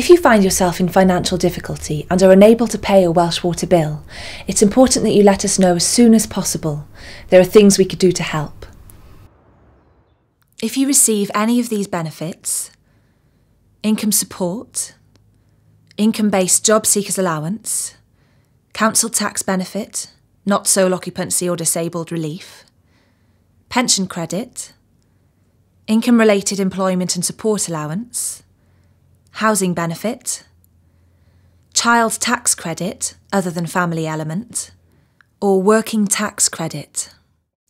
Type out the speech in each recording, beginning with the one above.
If you find yourself in financial difficulty and are unable to pay a Welsh Water bill, it's important that you let us know as soon as possible. There are things we could do to help. If you receive any of these benefits income support, income based job seekers allowance, council tax benefit, not sole occupancy or disabled relief, pension credit, income related employment and support allowance, housing benefit, child tax credit other than family element, or working tax credit.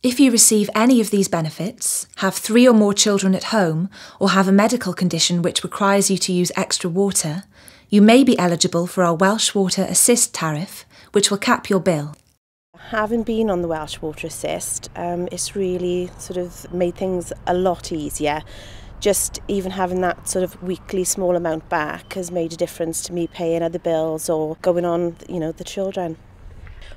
If you receive any of these benefits, have three or more children at home, or have a medical condition which requires you to use extra water, you may be eligible for our Welsh Water Assist tariff, which will cap your bill. Having been on the Welsh Water Assist, um, it's really sort of made things a lot easier. Just even having that sort of weekly small amount back has made a difference to me paying other bills or going on, you know, the children.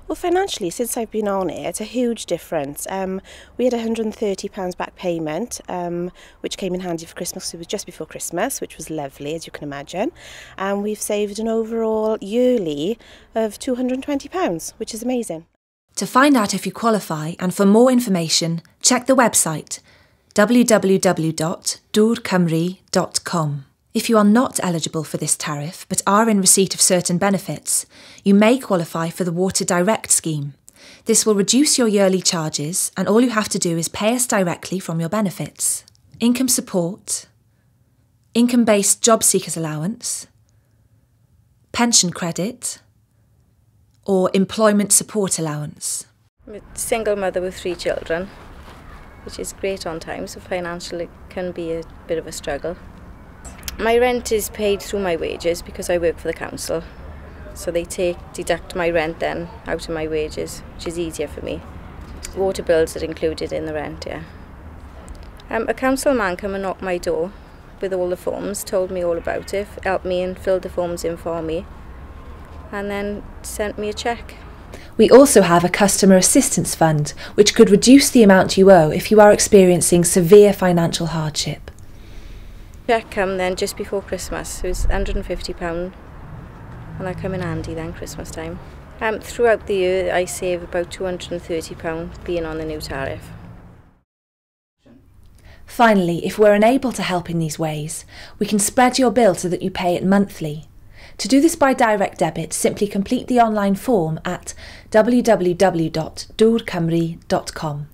Well, financially, since I've been on it, it's a huge difference. Um, we had £130 back payment, um, which came in handy for Christmas. It was just before Christmas, which was lovely, as you can imagine. And we've saved an overall yearly of £220, which is amazing. To find out if you qualify and for more information, check the website www.dwrcymru.com. If you are not eligible for this tariff but are in receipt of certain benefits, you may qualify for the Water Direct scheme. This will reduce your yearly charges and all you have to do is pay us directly from your benefits. Income support, income based job seekers allowance, pension credit, or employment support allowance. I'm a single mother with three children, which is great on time, so financially it can be a bit of a struggle. My rent is paid through my wages because I work for the council. So they take deduct my rent then out of my wages, which is easier for me. Water bills are included in the rent, yeah. Um, a council man came and knocked my door with all the forms, told me all about it, helped me and filled the forms in for me, and then sent me a cheque. We also have a customer assistance fund, which could reduce the amount you owe if you are experiencing severe financial hardship. Cheque come then just before Christmas. It was £150 and that come in handy then Christmas time. Um, throughout the year I save about £230 being on the new tariff. Finally, if we're unable to help in these ways, we can spread your bill so that you pay it monthly. To do this by direct debit, simply complete the online form at www.dwrcymru.com.